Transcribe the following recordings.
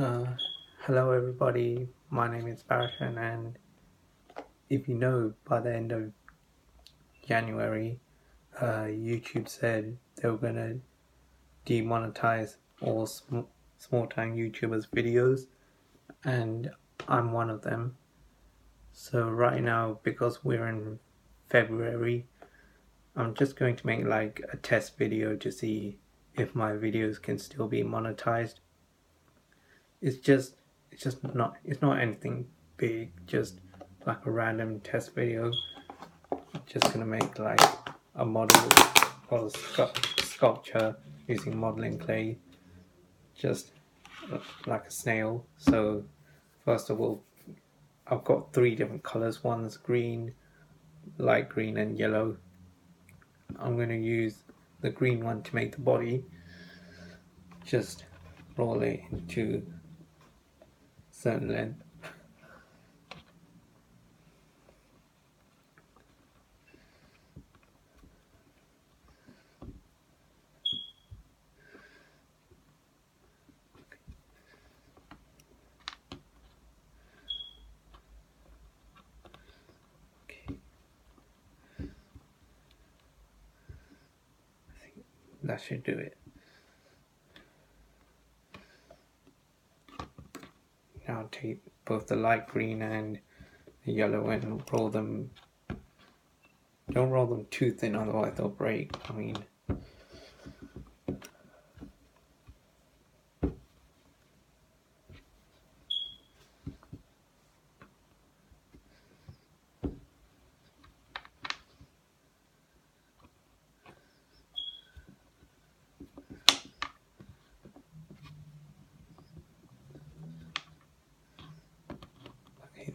Uh, hello everybody, my name is Barton and if you know by the end of January uh, YouTube said they were gonna demonetize all sm small time YouTubers videos and I'm one of them. So right now because we're in February I'm just going to make like a test video to see if my videos can still be monetized it's just it's just not it's not anything big just like a random test video. Just gonna make like a model or a sculpture using modeling clay. Just like a snail. So first of all I've got three different colors. One's green light green and yellow. I'm to use the green one to make the body. Just roll it into length that should do it. Now take both the light green and the yellow and roll them. Don't roll them too thin, otherwise they'll break. I mean,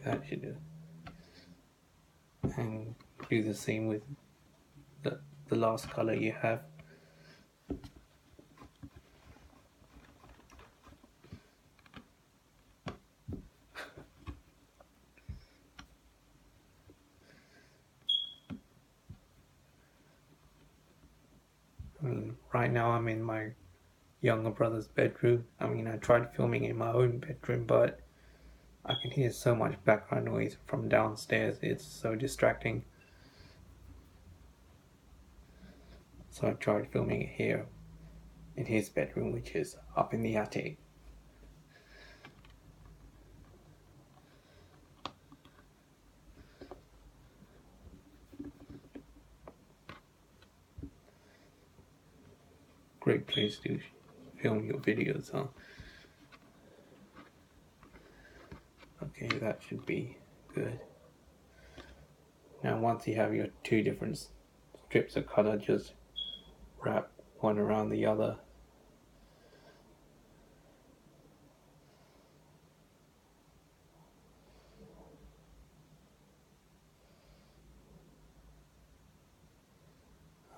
that should do. And do the same with the, the last color you have. I mean, right now I'm in my younger brother's bedroom. I mean, I tried filming in my own bedroom, but I can hear so much background noise from downstairs, it's so distracting. So I tried filming it here in his bedroom, which is up in the attic. Great place to film your videos, huh? Okay, that should be good. Now once you have your two different strips of color, just wrap one around the other.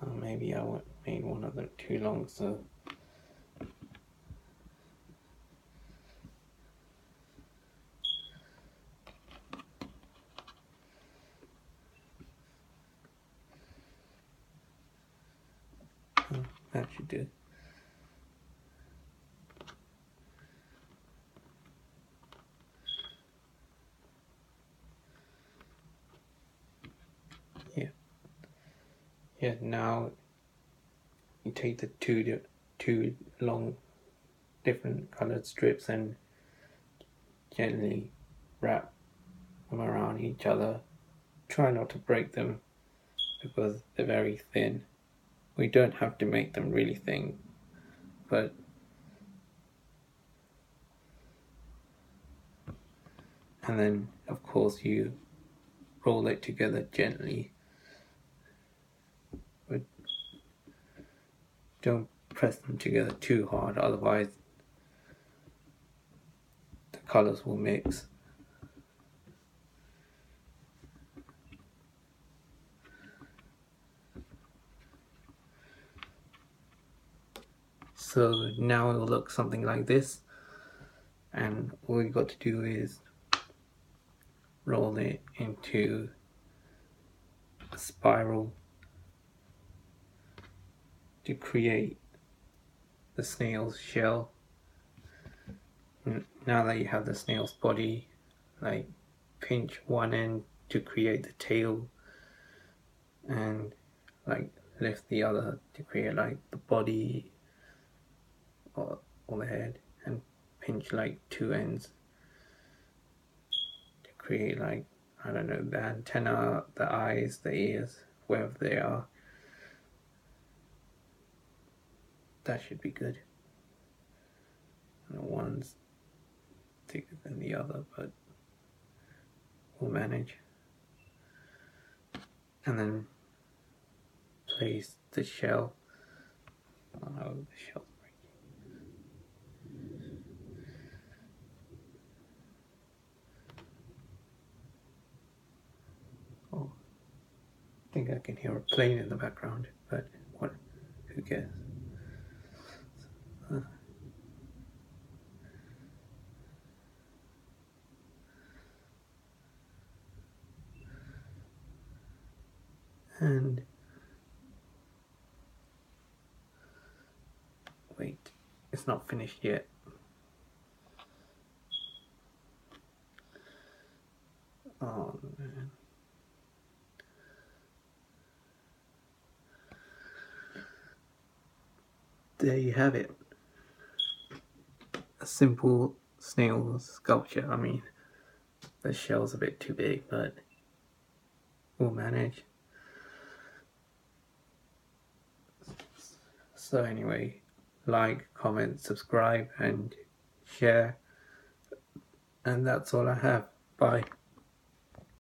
Uh, maybe I made one of them too long, so that should do. Yeah. Yeah, now you take the two two long different colored strips and gently wrap them around each other. Try not to break them because they're very thin we don't have to make them really thin but and then of course you roll it together gently. But don't press them together too hard otherwise the colors will mix so now it will look something like this. And all we got to do is roll it into a spiral to create the snail's shell. Mm, now that you have the snail's body, like pinch one end to create the tail and like lift the other to create like the body or the head and pinch like two ends to create like I don't know the antenna, the eyes, the ears, wherever they are. That should be good. And one's thicker than the other, but we'll manage. And then place the shell. Oh, the shell's breaking. Oh, I think I can hear a plane in the background, but what? Who cares? And wait, it's not finished yet. Oh man. There you have it. A simple snail sculpture. I mean, the shell's a bit too big, but we'll manage. So anyway, like, comment, subscribe and share. And that's all I have. Bye.